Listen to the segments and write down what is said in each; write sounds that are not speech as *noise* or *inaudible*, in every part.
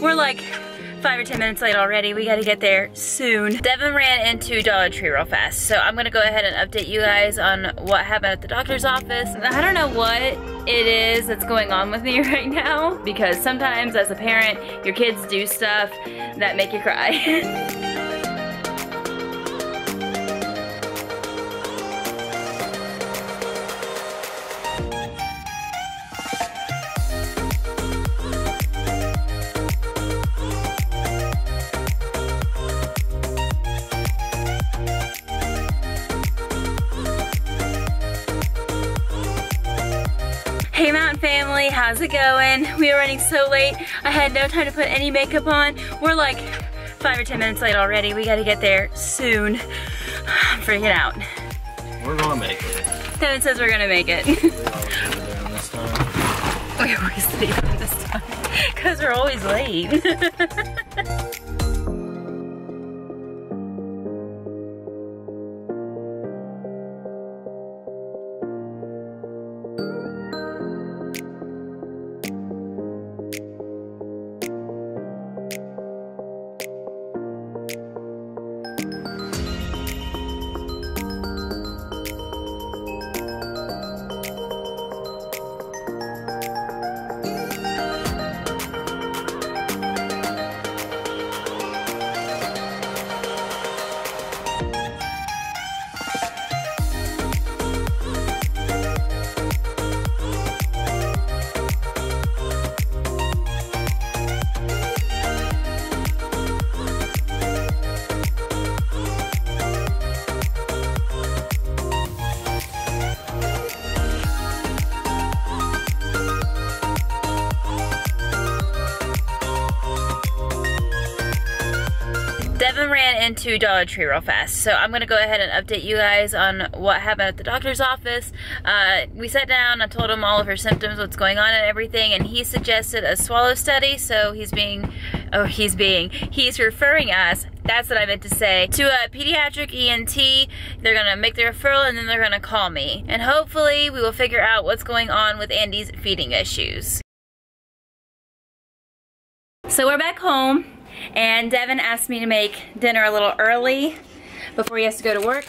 We're like five or 10 minutes late already. We gotta get there soon. Devin ran into Dollar Tree real fast. So I'm gonna go ahead and update you guys on what happened at the doctor's office. I don't know what it is that's going on with me *laughs* right now because sometimes as a parent, your kids do stuff that make you cry. *laughs* Hey Mountain family, how's it going? We are running so late. I had no time to put any makeup on. We're like five or 10 minutes late already. We gotta get there soon. *sighs* I'm freaking out. We're gonna make it. Devin says we're gonna make it. We *laughs* always leave on this time. always leave this time because we're always late. *laughs* into Dollar Tree real fast, so I'm gonna go ahead and update you guys on what happened at the doctor's office. Uh, we sat down, I told him all of her symptoms, what's going on and everything, and he suggested a swallow study, so he's being, oh he's being, he's referring us, that's what I meant to say, to a pediatric ENT. They're gonna make the referral and then they're gonna call me. And hopefully we will figure out what's going on with Andy's feeding issues. So we're back home and Devin asked me to make dinner a little early before he has to go to work.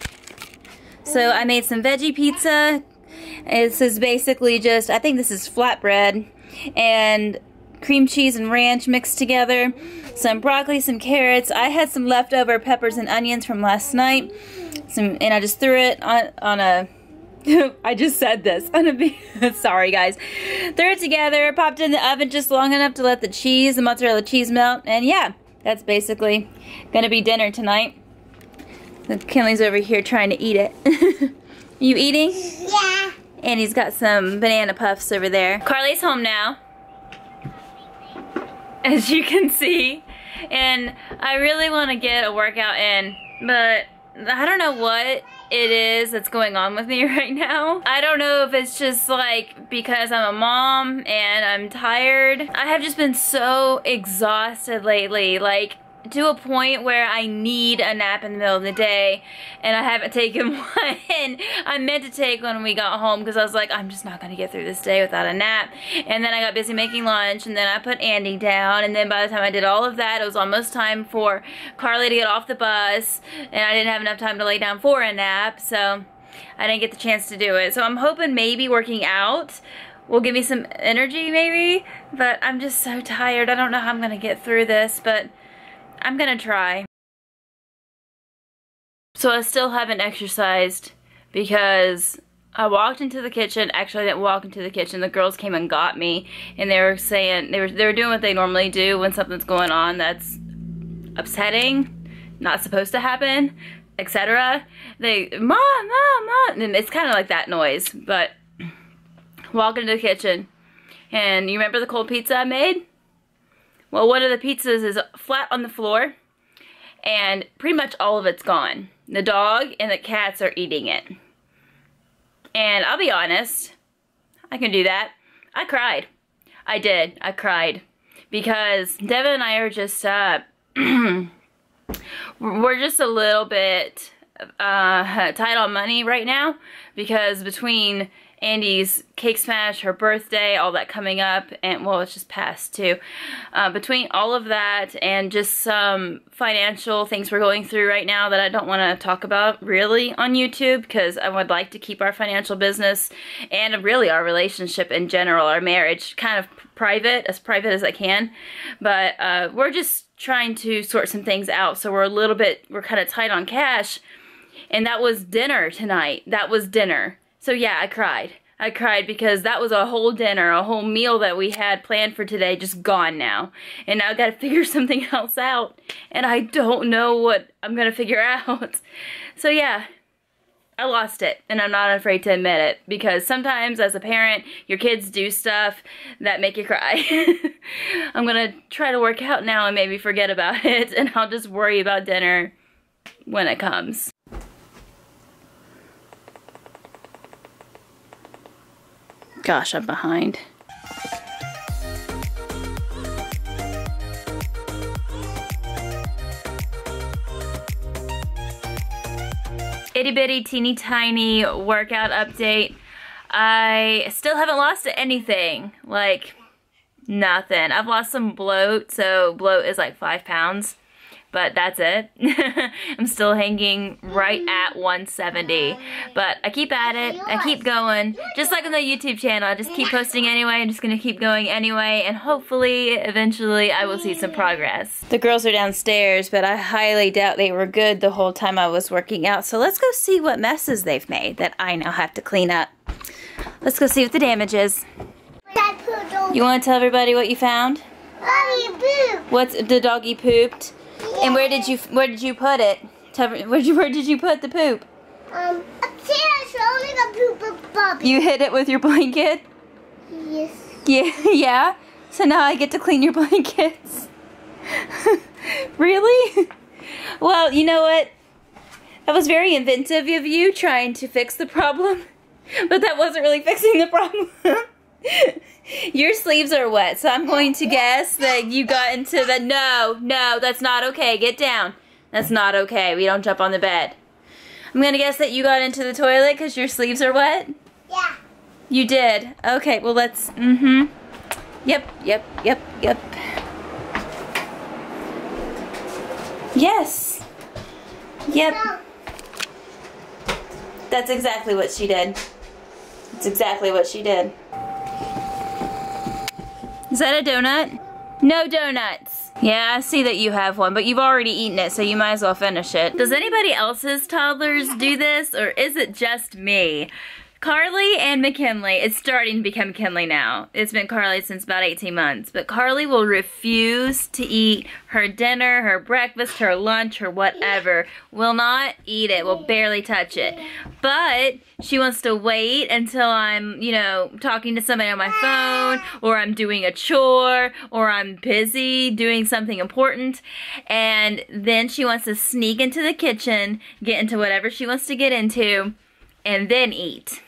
So I made some veggie pizza. This is basically just, I think this is flatbread and cream cheese and ranch mixed together. Some broccoli, some carrots. I had some leftover peppers and onions from last night. Some, and I just threw it on, on a *laughs* I just said this. *laughs* *laughs* Sorry, guys. Threw it together, popped it in the oven just long enough to let the cheese, the mozzarella cheese melt, and yeah, that's basically gonna be dinner tonight. Kinley's over here trying to eat it. you eating? Yeah. And he's got some banana puffs over there. Carly's home now. As you can see. And I really want to get a workout in, but I don't know what it is that's going on with me *laughs* right now. I don't know if it's just like because I'm a mom and I'm tired. I have just been so exhausted lately. Like to a point where I need a nap in the middle of the day and I haven't *laughs* taken one. I meant to take one when we got home because I was like, I'm just not going to get through this day without a nap. And then I got busy making lunch and then I put Andy down and then by the time I did all of that, it was almost time for Carly to get off the bus and I didn't have enough time to lay down for a nap. So I didn't get the chance to do it. So I'm hoping maybe working out will give me some energy maybe, but I'm just so tired. I don't know how I'm going to get through this, but I'm gonna try. So I still haven't exercised because I walked into the kitchen. Actually, I didn't walk into the kitchen. The girls came and got me, and they were saying they were they were doing what they normally do when something's going on that's upsetting, not supposed to happen, etc. They mom, mom, mom, and it's kind of like that noise. But walk into the kitchen, and you remember the cold pizza I made? Well, one of the pizzas is flat on the floor and pretty much all of it's gone. The dog and the cats are eating it. And I'll be honest, I can do that. I cried. I did. I cried. Because Devin and I are just, uh, *clears throat* we're just a little bit uh, tight on money right now because between Andy's cake smash, her birthday, all that coming up, and well, it's just past too. Uh, between all of that and just some financial things we're going through right now that I don't want to talk about really on YouTube because I would like to keep our financial business and really our relationship in general, our marriage, kind of private, as private as I can. But uh, we're just trying to sort some things out, so we're a little bit, we're kind of tight on cash. And that was dinner tonight. That was dinner. So yeah, I cried. I cried because that was a whole dinner, a whole meal that we had planned for today just gone now. And now I've got to figure something else out. And I don't know what I'm going to figure *laughs* out. So yeah, I lost it. And I'm not afraid to admit it. Because sometimes as a parent, your kids do stuff that make you cry. *laughs* I'm going to try to work out now and maybe forget about *laughs* it. And I'll just worry about dinner when it comes. Gosh, I'm behind. Itty bitty teeny tiny workout update. I still haven't lost anything. Like, nothing. I've lost some bloat, so bloat is like five pounds but that's it. *laughs* I'm still hanging right at 170, but I keep at it, I keep going, just like on the YouTube channel, I just keep posting anyway, I'm just gonna keep going anyway, and hopefully, eventually, I will see some progress. The girls are downstairs, but I highly doubt they were good the whole time I was working out, so let's go see what messes they've made that I now have to clean up. Let's go see what the damage is. You want to tell everybody what you found? What's the doggy pooped? And where did you where did you put it? Where did you where did you put the poop? Um, upstairs, only a poop Bobby. You hid it with your blanket. Yes. Yeah, *laughs* yeah. So now I get to clean your *laughs* blankets. *laughs* really? Well, you know what? That was very inventive of you trying to fix the problem, but that wasn't really fixing the problem. Your sleeves are wet, so I'm going to guess that you got into the, no, no, that's not okay, get down. That's not okay, we don't jump on the bed. I'm gonna guess that you got into the toilet because your sleeves are wet? Yeah. You did? Okay, well let's, mm-hmm. Yep, yep, yep, yep. Yes. Yep. No. That's exactly what she did. That's exactly what she did. Is that a donut? No donuts. Yeah, I see that you have one, but you've already eaten it, so you might as well finish it. Does anybody else's toddlers do this, or is it just me? Carly and McKinley, it's starting to become McKinley now. It's been Carly since about 18 months, but Carly will refuse to eat her dinner, her breakfast, her lunch, her whatever. Will not eat it, will barely touch it. But she wants to wait until I'm, you know, talking to somebody on my phone, or I'm doing a chore, or I'm busy doing something important, and then she wants to sneak into the kitchen, get into whatever she wants to get into, and then eat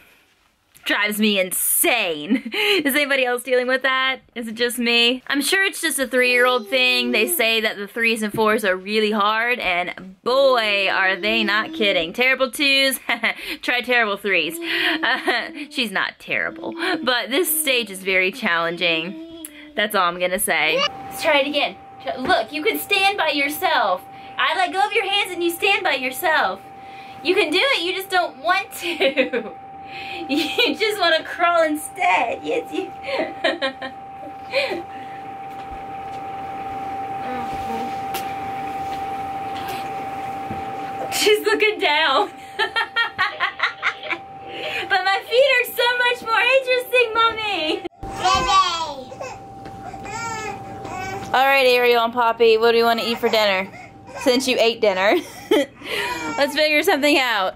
drives me insane. *laughs* Is anybody else dealing with that? Is it just me? I'm sure it's just a three-year-old thing. They say that the threes and fours are really hard, and boy, are they not kidding. Terrible twos, *laughs* try terrible threes. Uh, *laughs* she's not terrible, but this stage is very challenging. That's all I'm gonna say. Let's try it again. Look, you can stand by yourself. I let go of your hands and you stand by yourself. You can do it, you just don't want to. *laughs* You just want to crawl instead. Yes, you. *laughs* Uh-huh. She's looking down. *laughs* but my feet are so much more interesting, Mommy. Alright, Ariel and Poppy, what do you want to eat for dinner? Since you ate dinner. Let's figure something out.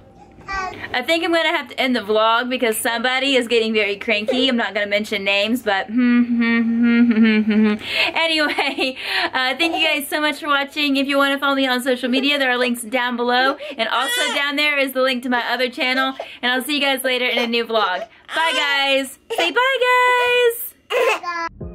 I think I'm gonna have to end the vlog because somebody is getting very cranky. I'm not gonna mention names, but *laughs* anyway, uh, thank you guys so much for watching. If you want to follow me on social media, there are links down below, and also down there is the link to my other channel. And I'll see you guys later in a new vlog. Bye, guys. Say bye, guys. *laughs*